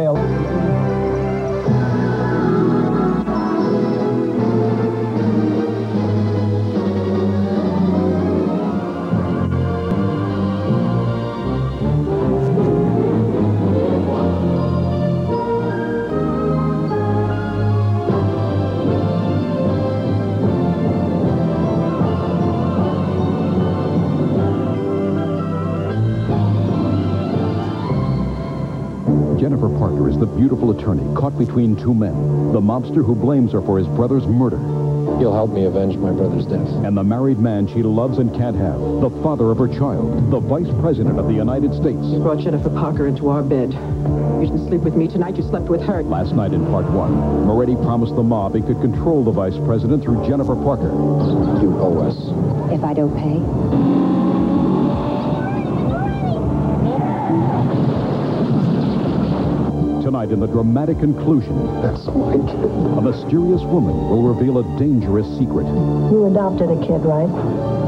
Jennifer attorney caught between two men. The mobster who blames her for his brother's murder. He'll help me avenge my brother's death. And the married man she loves and can't have. The father of her child. The vice president of the United States. You brought Jennifer Parker into our bed. You didn't sleep with me tonight. You slept with her. Last night in part one, Moretti promised the mob he could control the vice president through Jennifer Parker. You owe us. If I don't pay? Tonight in the dramatic conclusion, That's my kid. a mysterious woman will reveal a dangerous secret. You adopted a kid, right?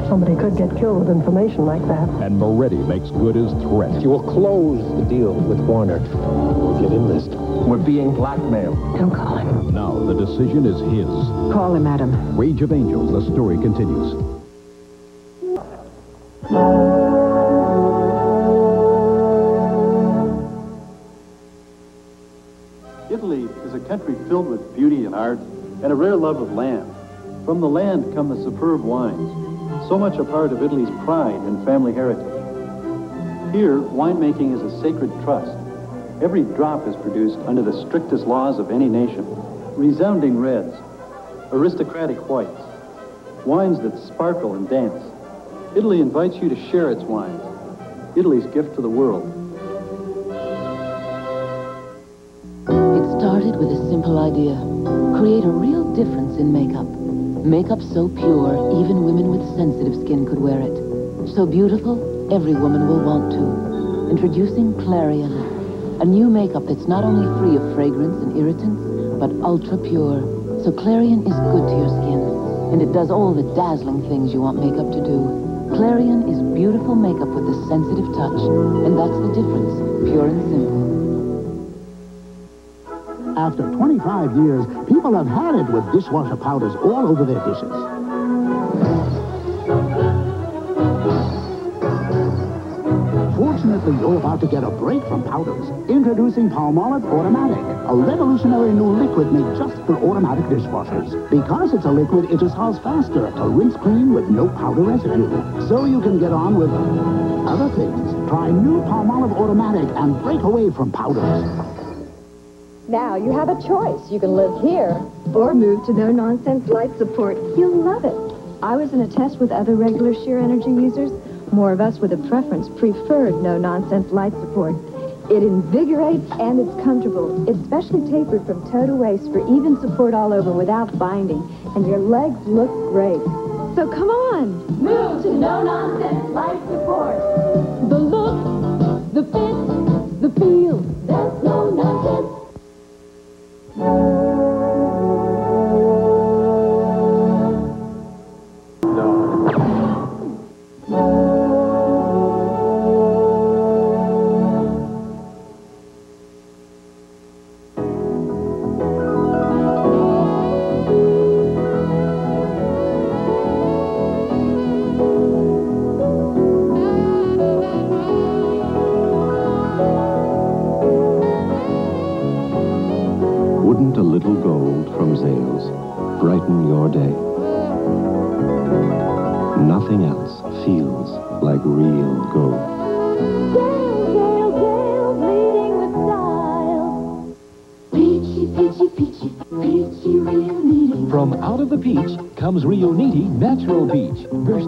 Somebody could get killed with information like that. And Moretti makes good his threat. You will close the deal with Warner. If you enlist. We're being blackmailed. Don't call him. Now the decision is his. Call him, Adam. Rage of Angels, the story continues. Italy is a country filled with beauty and art and a rare love of land. From the land come the superb wines, so much a part of Italy's pride and family heritage. Here, winemaking is a sacred trust. Every drop is produced under the strictest laws of any nation. Resounding reds, aristocratic whites, wines that sparkle and dance. Italy invites you to share its wines. Italy's gift to the world. With a simple idea. Create a real difference in makeup. Makeup so pure, even women with sensitive skin could wear it. So beautiful, every woman will want to. Introducing Clarion, a new makeup that's not only free of fragrance and irritants, but ultra pure. So Clarion is good to your skin, and it does all the dazzling things you want makeup to do. Clarion is beautiful makeup with a sensitive touch, and that's the difference, pure and simple. After 25 years, people have had it with dishwasher powders all over their dishes. Fortunately, you're about to get a break from powders. Introducing Palmolive Automatic, a revolutionary new liquid made just for automatic dishwashers. Because it's a liquid, it dissolves faster to rinse clean with no powder residue. So you can get on with other things. Try new Palmolive Automatic and break away from powders. Now you have a choice. You can live here or move to No Nonsense Life Support. You'll love it. I was in a test with other regular sheer energy users. More of us with a preference preferred No Nonsense Light Support. It invigorates and it's comfortable. It's specially tapered from toe to waist for even support all over without binding. And your legs look great. So come on. Move to No Nonsense Life Support. The look, the fit, Wouldn't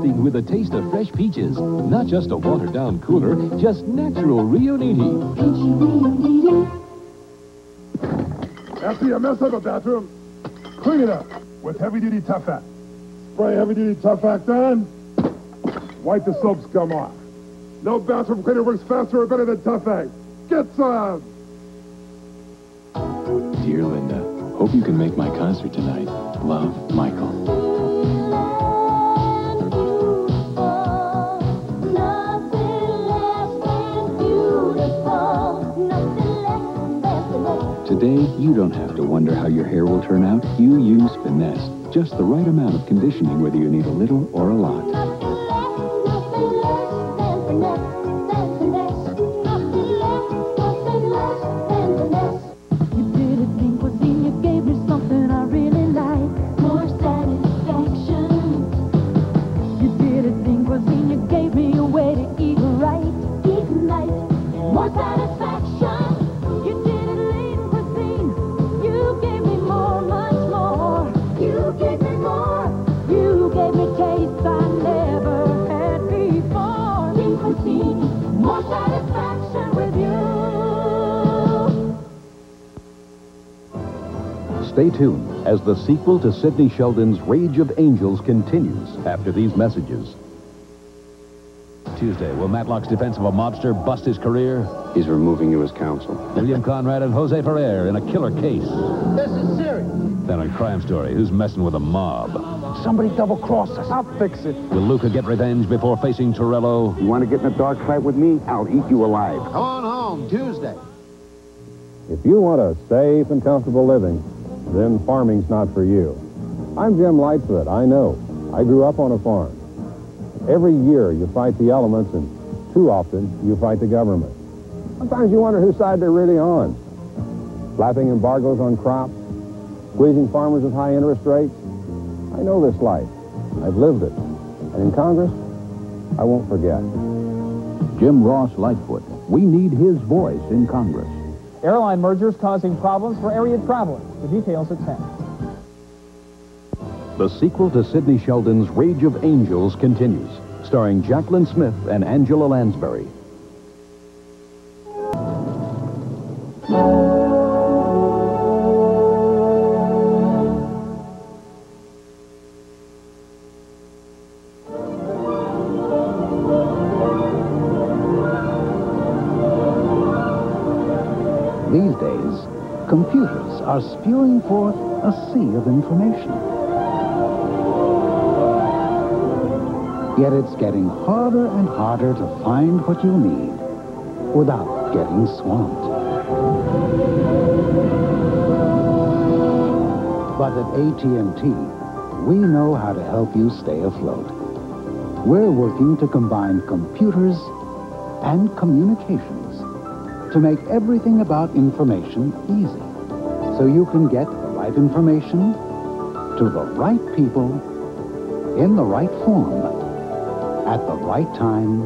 With a taste of fresh peaches. Not just a watered-down cooler, just natural Riunite. After you mess up a bathroom, clean it up with heavy-duty Tough Act. Spray heavy-duty Tough Act on, wipe the soap scum off. No bathroom cleaner works faster or better than Tough Act. Get some! Dear Linda, hope you can make my concert tonight. Love, Michael. Today, you don't have to wonder how your hair will turn out. You use Finesse. Just the right amount of conditioning, whether you need a little or a lot. Tuned as the sequel to Sidney Sheldon's Rage of Angels continues after these messages. Tuesday, will Matlock's defense of a mobster bust his career? He's removing you as counsel. William Conrad and Jose Ferrer in a killer case. This is serious. Then on Crime Story, who's messing with a mob? Somebody double-crossed us. I'll fix it. Will Luca get revenge before facing Torello? You want to get in a dog fight with me? I'll eat you alive. Come on home, Tuesday. If you want a safe and comfortable living, then farming's not for you. I'm Jim Lightfoot. I know. I grew up on a farm. Every year you fight the elements, and too often you fight the government. Sometimes you wonder whose side they're really on. Slapping embargoes on crops, squeezing farmers with high interest rates. I know this life. I've lived it. And in Congress, I won't forget. Jim Ross Lightfoot. We need his voice in Congress. Airline mergers causing problems for area travelers. The details at 10. The sequel to Sidney Sheldon's Rage of Angels continues, starring Jaclyn Smith and Angela Lansbury. Of information. Yet it's getting harder and harder to find what you need without getting swamped. But at AT&T, we know how to help you stay afloat. We're working to combine computers and communications to make everything about information easy. So you can get right information to the right people in the right form at the right time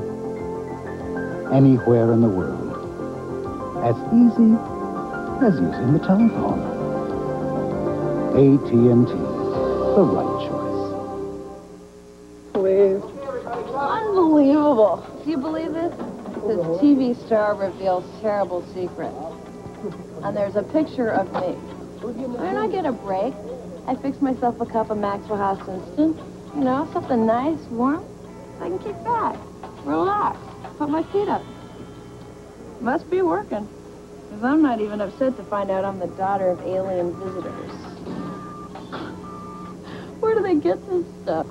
anywhere in the world. As easy as using the telephone. AT&T, the right choice. Please. Unbelievable. Do you believe this? This TV star reveals terrible secrets. And there's a picture of me. Why don't I get a break? I fix myself a cup of Maxwell House Instant. You know, something nice, warm. I can kick back, relax, put my feet up. Must be working. Because I'm not even upset to find out I'm the daughter of alien visitors. Where do they get this stuff?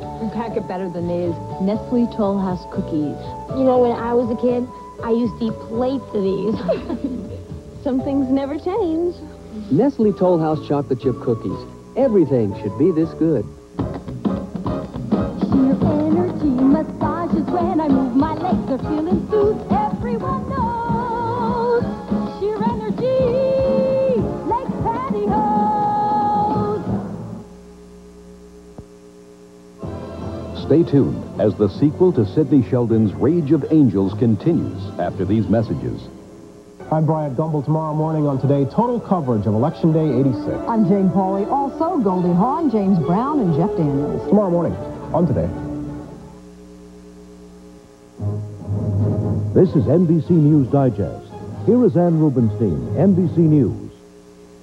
You can't get better than these Nestle Toll House cookies. You know, when I was a kid, I used to eat plates of these. Some things never change. Nestle Toll House chocolate chip cookies. Everything should be this good. Sheer energy massages when I move my legs are feeling soothed. Everyone knows. Sheer energy, like pantyhose. Stay tuned as the sequel to Sidney Sheldon's Rage of Angels continues after these messages. I'm Bryant Gumbel tomorrow morning on Today. Total coverage of Election Day 86. I'm Jane Pauley. Also, Goldie Hawn, James Brown, and Jeff Daniels. Tomorrow morning on Today. This is NBC News Digest. Here is Ann Rubenstein, NBC News.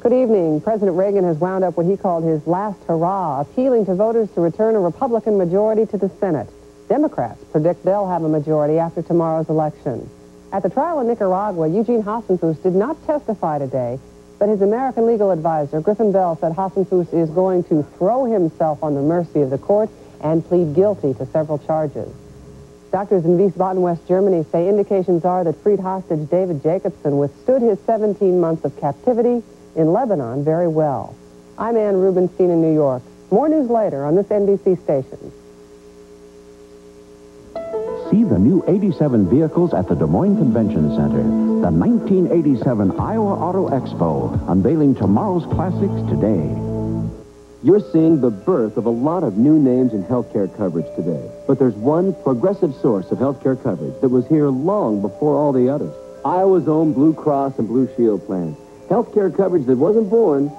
Good evening. President Reagan has wound up what he called his last hurrah, appealing to voters to return a Republican majority to the Senate. Democrats predict they'll have a majority after tomorrow's election. At the trial in Nicaragua, Eugene Hasenfus did not testify today, but his American legal advisor, Griffin Bell, said Hasenfus is going to throw himself on the mercy of the court and plead guilty to several charges. Doctors in Wiesbaden, West Germany say indications are that freed hostage David Jacobson withstood his 17 months of captivity in Lebanon very well. I'm Ann Rubenstein in New York. More news later on this NBC station. See the new 87 vehicles at the Des Moines Convention Center. The 1987 Iowa Auto Expo, unveiling tomorrow's classics today. You're seeing the birth of a lot of new names in healthcare coverage today. But there's one progressive source of healthcare coverage that was here long before all the others. Iowa's own Blue Cross and Blue Shield plans. Healthcare coverage that wasn't born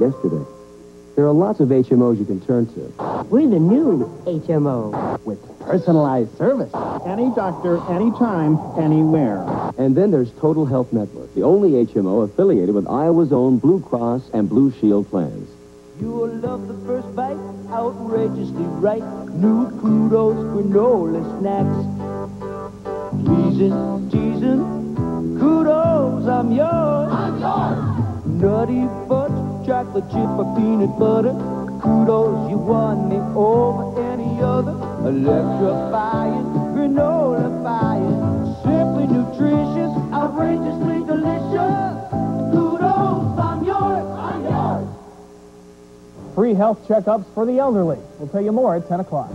yesterday. There are lots of HMOs you can turn to. We're the new HMO with personalized service. Any doctor, anytime, anywhere. And then there's Total Health Network, the only HMO affiliated with Iowa's own Blue Cross and Blue Shield plans. You'll love the first bite, outrageously right. New kudos, granola snacks. Pleasing, teasing, kudos, I'm yours. I'm yours. Nutty fudge, chocolate chip or peanut butter. Kudos, you won me over any other. Electrifying, granola fire. Simply nutritious, outrageously delicious. Kudos, I'm yours. I'm yours. Free health checkups for the elderly. We'll tell you more at 10 o'clock.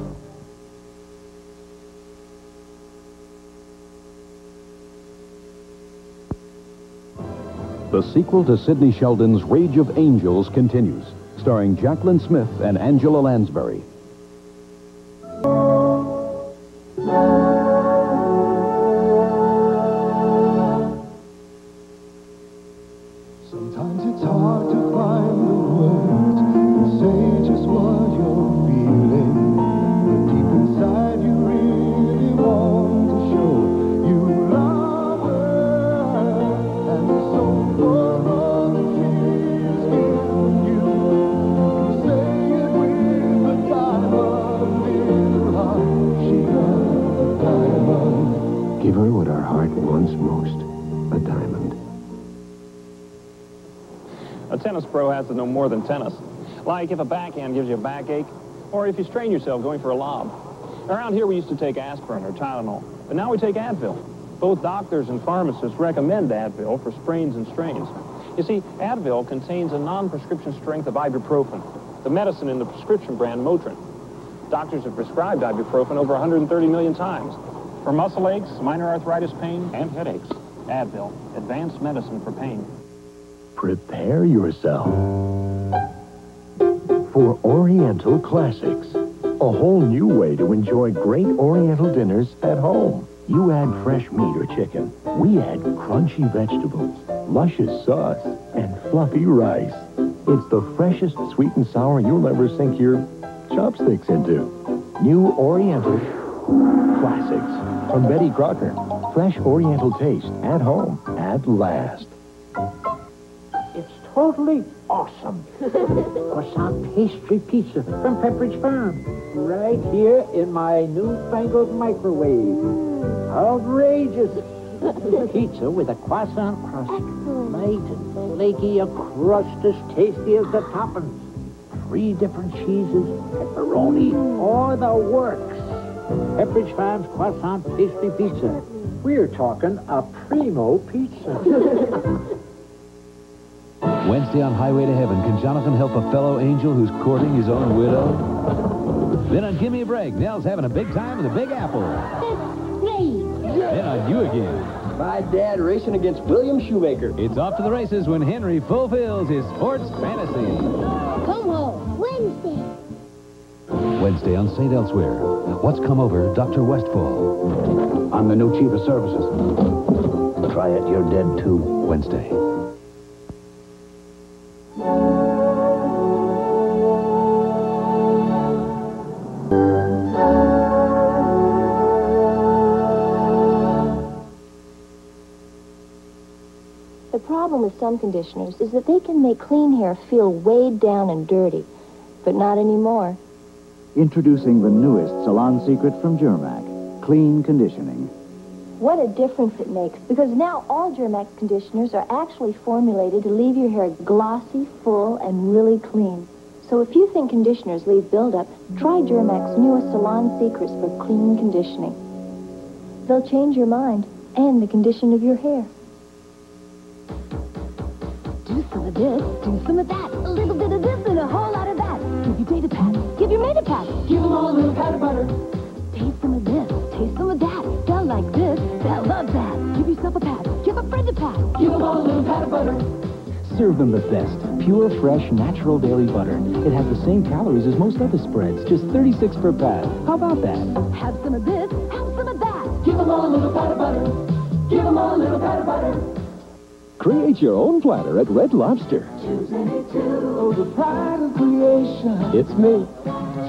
The sequel to Sidney Sheldon's Rage of Angels continues, starring Jaclyn Smith and Angela Lansbury. A tennis pro has to know more than tennis. Like if a backhand gives you a backache, or if you strain yourself going for a lob. Around here we used to take aspirin or Tylenol, but now we take Advil. Both doctors and pharmacists recommend Advil for sprains and strains. You see, Advil contains a non-prescription strength of ibuprofen, the medicine in the prescription brand Motrin. Doctors have prescribed ibuprofen over 130 million times. For muscle aches, minor arthritis pain, and headaches, Advil, advanced medicine for pain. Prepare yourself for Oriental Classics. A whole new way to enjoy great Oriental dinners at home. You add fresh meat or chicken. We add crunchy vegetables, luscious sauce, and fluffy rice. It's the freshest sweet and sour you'll ever sink your chopsticks into. New Oriental Classics from Betty Crocker. Fresh Oriental taste at home at last. Totally awesome. Croissant pastry pizza from Pepperidge Farm. Right here in my newfangled microwave. Mm. Outrageous. pizza with a croissant crust. Light and flaky, a crust as tasty as the toppings. Three different cheeses, pepperoni, mm. or the works. Pepperidge Farm's croissant pastry pizza. We're talking a primo pizza. Wednesday on Highway to Heaven, can Jonathan help a fellow angel who's courting his own widow? Then on Gimme a Break, Nell's having a big time with a Big Apple. Then on You Again. My dad racing against William Shoemaker. It's off to the races when Henry fulfills his sports fantasy. Come home, Wednesday. Wednesday on St. Elsewhere. What's come over Dr. Westfall? I'm the new chief of services. Try it, you're dead too. Wednesday. Some conditioners is that they can make clean hair feel weighed down and dirty, but not anymore. Introducing the newest salon secret from Jhirmack, clean conditioning. What a difference it makes, because now all Jhirmack conditioners are actually formulated to leave your hair glossy, full, and really clean. So if you think conditioners leave buildup, try Jhirmack's newest Salon Secrets for clean conditioning. They'll change your mind and the condition of your hair. Do some of this, do some of that, a little bit of this and a whole lot of that. Give your data pat, give your meta pat, give them all a little pat of butter. Taste some of this, taste some of that. They'll like this, they'll love that. Give yourself a pat, give a friend a pat, give them all a little pat of butter. Serve them the best. Pure, fresh, natural dairy butter. It has the same calories as most other spreads, just 36 per pat. How about that? Have some of this, have some of that. Give them all a little pat of butter. Give them all a little pat of butter. Create your own platter at Red Lobster. Choose any two. Oh, the pride of creation. It's me.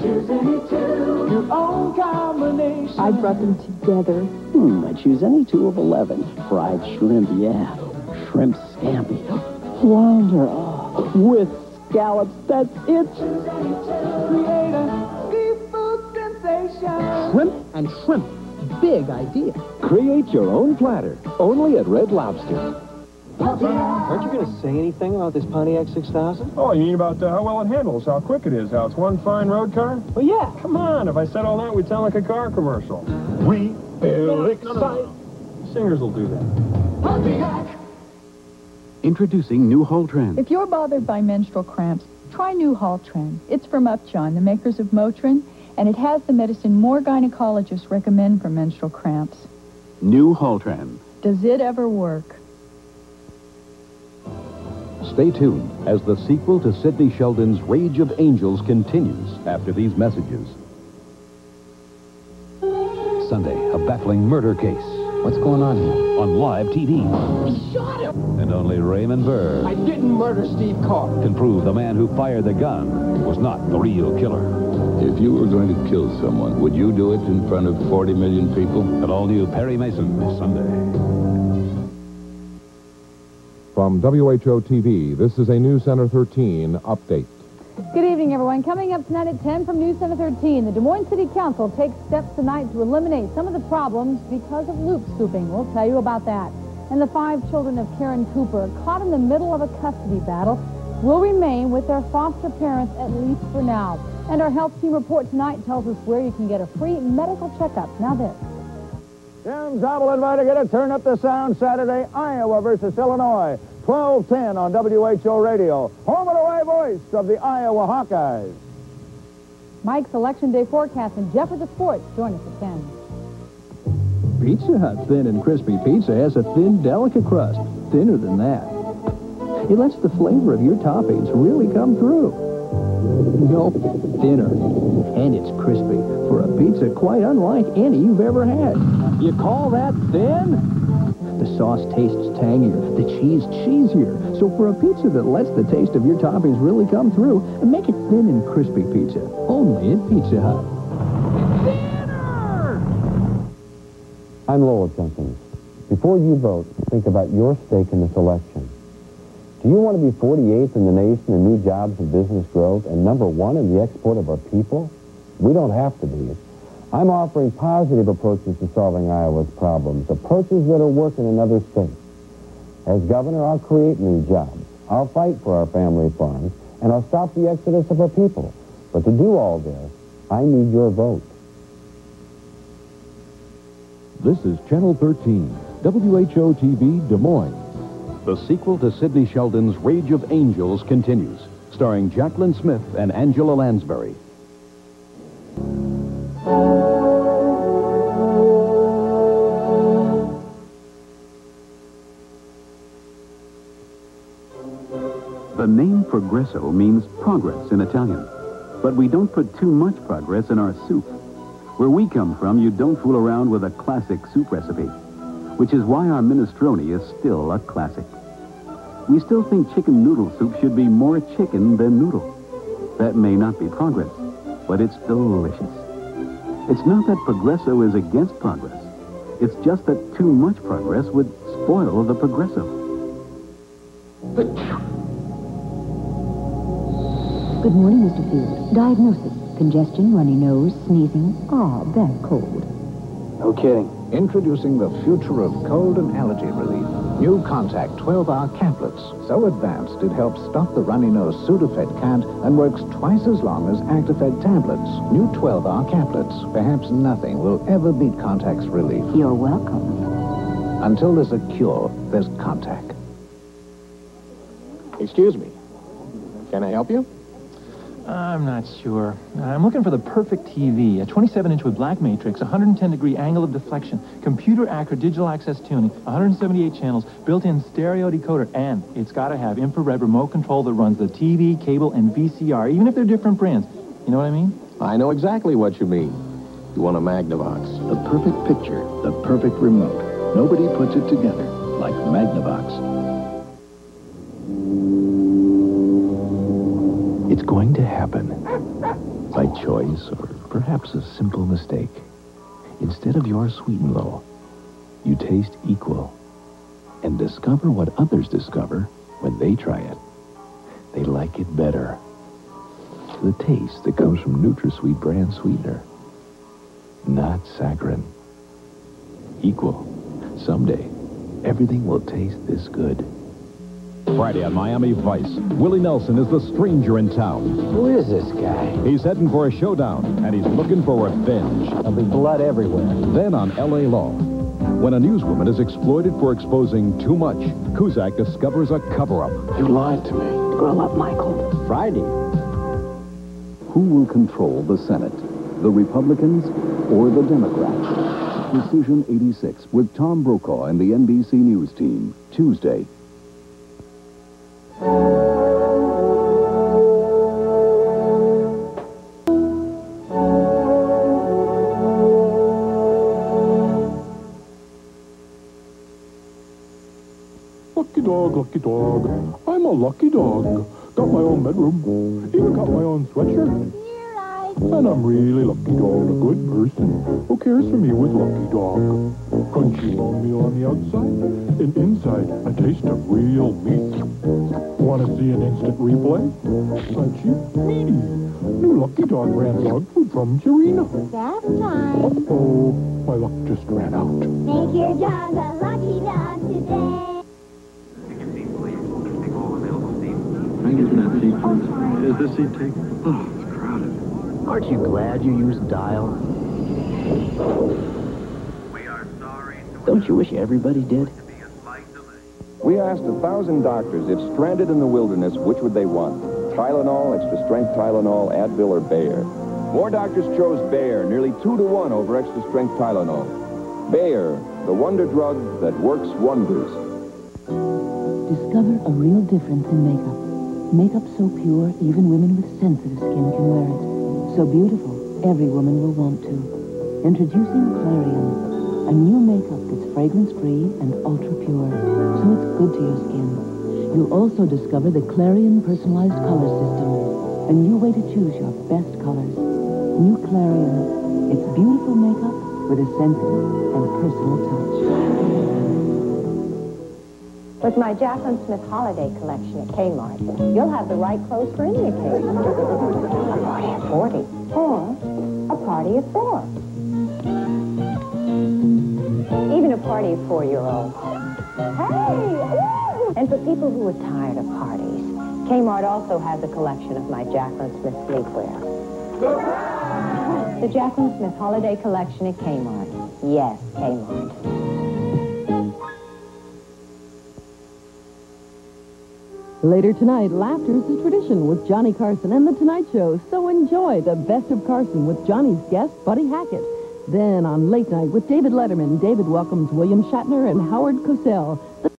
Choose any two. Your own combination. I brought them together. Hmm, I choose any two of 11. Fried shrimp, yeah. Shrimp scampi. Flounder, oh, with scallops, that's it. Create a seafood sensation. Shrimp and shrimp. Big idea. Create your own platter. Only at Red Lobster. Aren't you going to say anything about this Pontiac 6000? Oh, you mean about uh, how well it handles, how quick it is, how it's one fine road car? Well, yeah. Come on, if I said all that, we'd sound like a car commercial. We feel excited. Singers will do that. Pontiac. Introducing new Haltran. If you're bothered by menstrual cramps, try new Haltran. It's from Upjohn, the makers of Motrin, and it has the medicine more gynecologists recommend for menstrual cramps. New Haltran. Does it ever work? Stay tuned as the sequel to Sidney Sheldon's Rage of Angels continues after these messages. Sunday, a baffling murder case. What's going on here? On live TV. He shot him. And only Raymond Burr I didn't murder Steve Carr. can prove the man who fired the gun was not the real killer. If you were going to kill someone, would you do it in front of 40 million people? An all-new Perry Mason, Sunday. From WHO TV, this is a News Center 13 update. Good evening, everyone. Coming up tonight at 10 from News Center 13, the Des Moines City Council takes steps tonight to eliminate some of the problems because of loop scooping. We'll tell you about that. And the five children of Karen Cooper, caught in the middle of a custody battle, will remain with their foster parents at least for now. And our health team report tonight tells us where you can get a free medical checkup. Now this. Jim Zabel invited you to turn up the sound Saturday, Iowa versus Illinois. 1210 on WHO Radio. Home and away voice of the Iowa Hawkeyes. Mike's Election Day forecast and Jeff of the Sports. Join us at 10. Pizza Hut Thin and Crispy Pizza has a thin, delicate crust, thinner than that. It lets the flavor of your toppings really come through. No, thinner. And it's crispy for a pizza quite unlike any you've ever had. You call that thin? The sauce tastes tangier, the cheese cheesier. So for a pizza that lets the taste of your toppings really come through, and make it thin and crispy pizza. Only at Pizza Hut. I'm Lowell Junkins. Before you vote, think about your stake in this election. Do you want to be 48th in the nation in new jobs and business growth and number one in the export of our people? We don't have to be. I'm offering positive approaches to solving Iowa's problems, approaches that are working in other states. As governor, I'll create new jobs. I'll fight for our family farms, and I'll stop the exodus of our people. But to do all this, I need your vote. This is Channel 13, WHO TV, Des Moines. The sequel to Sidney Sheldon's Rage of Angels continues, starring Jaclyn Smith and Angela Lansbury. The name Progresso means progress in Italian. But we don't put too much progress in our soup. Where we come from, you don't fool around with a classic soup recipe, which is why our minestrone is still a classic. We still think chicken noodle soup should be more chicken than noodle. That may not be progress, but it's delicious. It's not that Progresso is against progress. It's just that too much progress would spoil the Progresso. Good morning, Mr. Field. Diagnosis. Congestion, runny nose, sneezing. Ah, bad cold. No kidding. Introducing the future of cold and allergy relief. New Contac 12-hour caplets. So advanced it helps stop the runny nose Sudafed can't and works twice as long as Actifed tablets. New 12-hour caplets. Perhaps nothing will ever beat Contac's relief. You're welcome. Until there's a cure, there's Contac. Excuse me. Can I help you? I'm not sure. I'm looking for the perfect TV. A 27-inch with black matrix, 110-degree angle of deflection, computer-accurate digital access tuning, 178 channels, built-in stereo decoder, and it's got to have infrared remote control that runs the TV, cable, and VCR, even if they're different brands. You know what I mean? I know exactly what you mean. You want a Magnavox. The perfect picture, the perfect remote. Nobody puts it together like Magnavox. Going to happen. By choice, or perhaps a simple mistake. Instead of your sweet and low, you taste equal. And discover what others discover when they try it. They like it better. The taste that comes from NutraSweet brand sweetener. Not saccharin. Equal. Someday, everything will taste this good. Friday on Miami Vice, Willie Nelson is the stranger in town. Who is this guy? He's heading for a showdown, and he's looking for revenge. There'll be blood everywhere. Then on L.A. Law, when a newswoman is exploited for exposing too much, Kuzak discovers a cover-up. You lied to me. Grow up, Michael. Friday. Who will control the Senate? The Republicans or the Democrats? Decision 86 with Tom Brokaw and the NBC News team. Tuesday, Lucky dog, lucky dog. I'm a lucky dog. Got my own bedroom. Even got my own sweatshirt. And I'm really lucky dog, a good person who cares for me with lucky dog. Crunchy bone meal on the outside, and inside a taste of real meat. Want to see an instant replay? Crunchy, meaty. New Lucky Dog brand dog food from Purina. That's time. Uh-oh, my luck just ran out. Make your dog a lucky dog today. Can I get that seat, please? Oh, Is this seat taken? Oh, it's crowded. Aren't you glad you used dial? We are sorry. Don't you wish everybody did? We asked a thousand doctors if stranded in the wilderness, which would they want? Tylenol, extra strength Tylenol, Advil, or Bayer? More doctors chose Bayer, nearly two to one over extra strength Tylenol. Bayer, the wonder drug that works wonders. Discover a real difference in makeup. Makeup so pure, even women with sensitive skin can wear it. So beautiful, every woman will want to. Introducing Clarion, a new makeup that's fragrance-free and ultra-pure, so it's good to your skin. You'll also discover the Clarion personalized color system, a new way to choose your best colors. New Clarion, it's beautiful makeup with a sensitive and personal touch. With my Jaclyn Smith holiday collection at Kmart, you'll have the right clothes for any occasion. A party of 40, or a party of four. Even a party of four-year-olds. Hey! And for people who are tired of parties, Kmart also has a collection of my Jaclyn Smith sleepwear. The Jaclyn Smith holiday collection at Kmart. Yes, Kmart. Later tonight, laughter is a tradition with Johnny Carson and The Tonight Show. So enjoy the best of Carson with Johnny's guest, Buddy Hackett. Then on Late Night with David Letterman, David welcomes William Shatner and Howard Cosell.